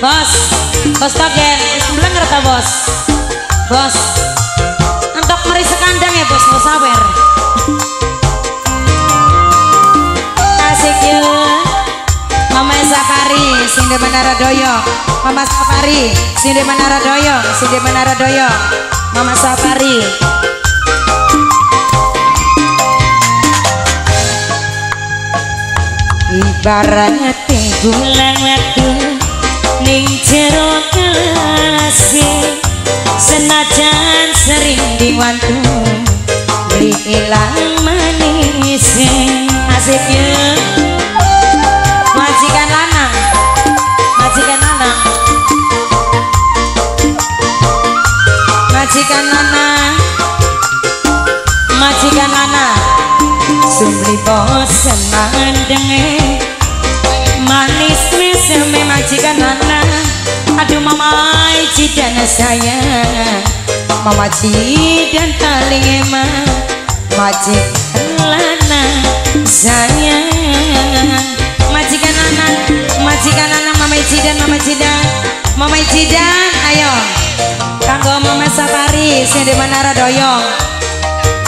Bos, bos togen, sebelah ngerti bos. Bos, untuk meri sekandang ya bos, mau sawer. Asik ya. Mama Safari, Sinde Menara Doyo. Mama Safari, Sinde Menara Doyo, Sinde Menara Doyo. Mama Safari. Ibaratnya bulan waktu ning jero kelase senajan sering diwantu ilang manis asik ya. Majikan lanang. Majikan lanang. Majikan lanang. Majikan lanang. Sumri bosen mama cidan sayang Mama cidan paling emang Majikan lana sayang Majikan anak Majikan anak mama cidan mama cidan Mama cidan ayo Kanggo mama safari Sini Menara Doyong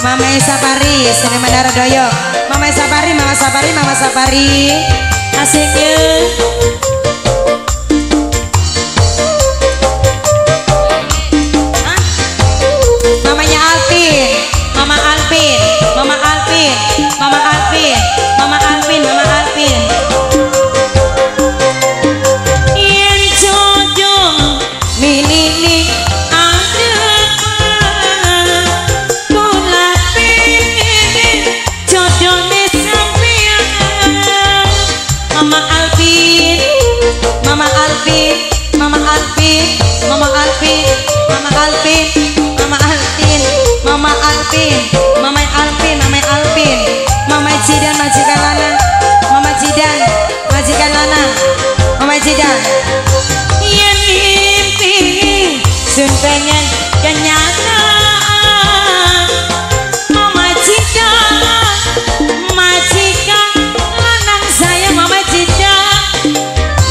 Mama Safari, sini Menara Doyo. Mama Safari, Mama Safari, Mama Safari. Asiknya. Hah? Mama Alvin Mama Alvin. Mama Jidan majikan Lana. Mama Jidan majikan Lana. Mama Jidan. Yen mimpi sun pengen kenyataan. Mama Jidan majikan lanang saya Mama Jidan.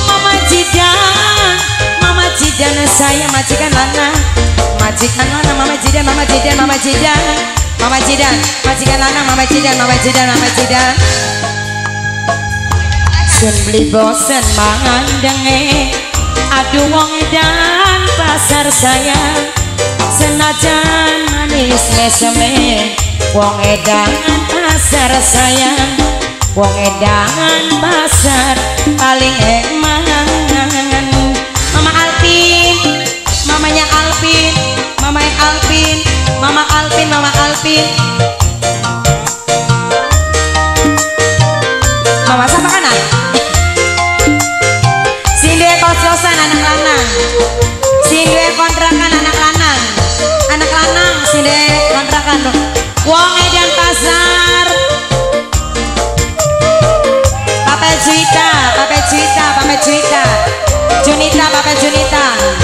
Mama Jidan Mama Jidan. Saya majikan Lana. Majikan Lana Mama Jidan Mama Jidan Mama Jidan Mama Jidan majikan Lana Mama Jidan Mama Jidan Mama Jidan Sun beli bosen mangan denge Aduh wong edan pasar sayang Senajan manis meseme. Wong edan pasar sayang Wong edan pasar paling eman Mama Alvin Mamanya Alvin Mamanya Alvin Mama Alvin Mama siapa kanan? Sini dua kosan anak lanang. Sini kontrakan anak lanang. Anak lanang sini kontrakan Wong edan pasar. Pape Juita, Pape Juita, Pape Juita Junita, Pape Junita.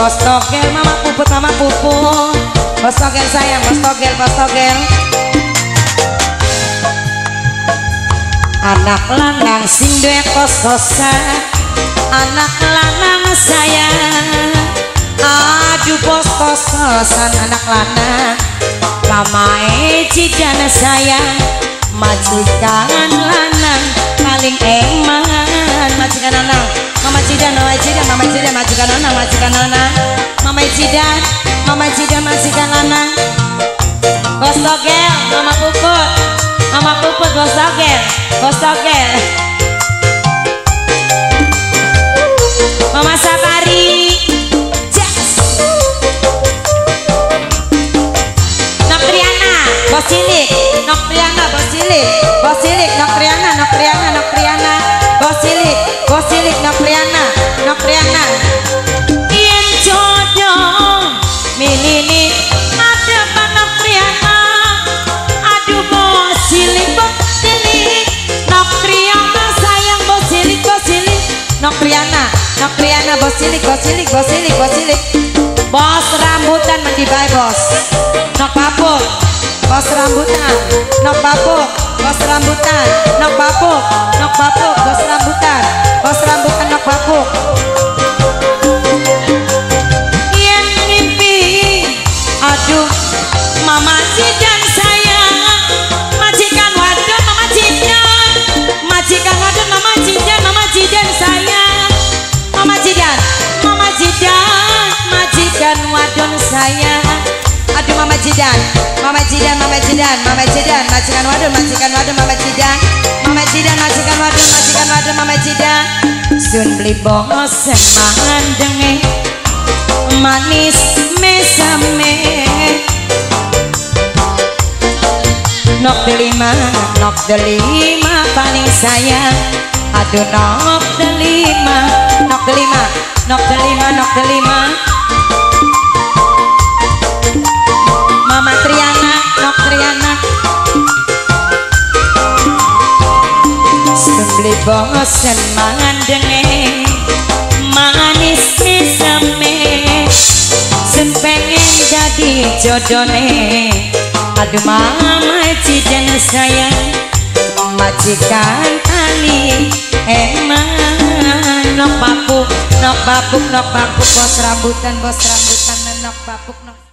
Bos tokel mama puput, mama puput. Bos tokel sayang, bos tokel, bos tokel Anak lanang sing duwe kos-kosan. Anak lanang sayang. Aduh bos kos-kosan anak lanang. Lamae cidana sayang. Majikan lanang paling eman Majikan lanang Mama cidan, mama cidan, mama cidan Majikan lanang, majikan lanang Mama cidan, mama cidan, majikan lanang Bos togel, mama puput Mama Puput bos togel bos togel Mama Sapari Nokriana bos cilik bos cilik bos cilik bos cilik. Bos rambutan mandi bae bos. Nok papuk bos rambutan. Nok papuk bos rambutan. Nok papuk Nok papuk bos rambutan Cidan Mama Cidan Mama Cidan Mama Cidan Majikan wadon Majikan wadon Mama Cidan Mama Cidan Majikan wadon Majikan wadon Mama Cidan Sun beli bos semangan denge manis mesame. Nok delima, nok delima paling sayang. Aduh nok delima, nok delima, nok delima, nok delima. Mama Bosen mangan denge Manis mesame Sen pengen jadi jodohne Aduh mama cijen sayang Majikan tali Emang Nok papuk, nok nok Bos rambutan, bos rambutan Nok papuk, nok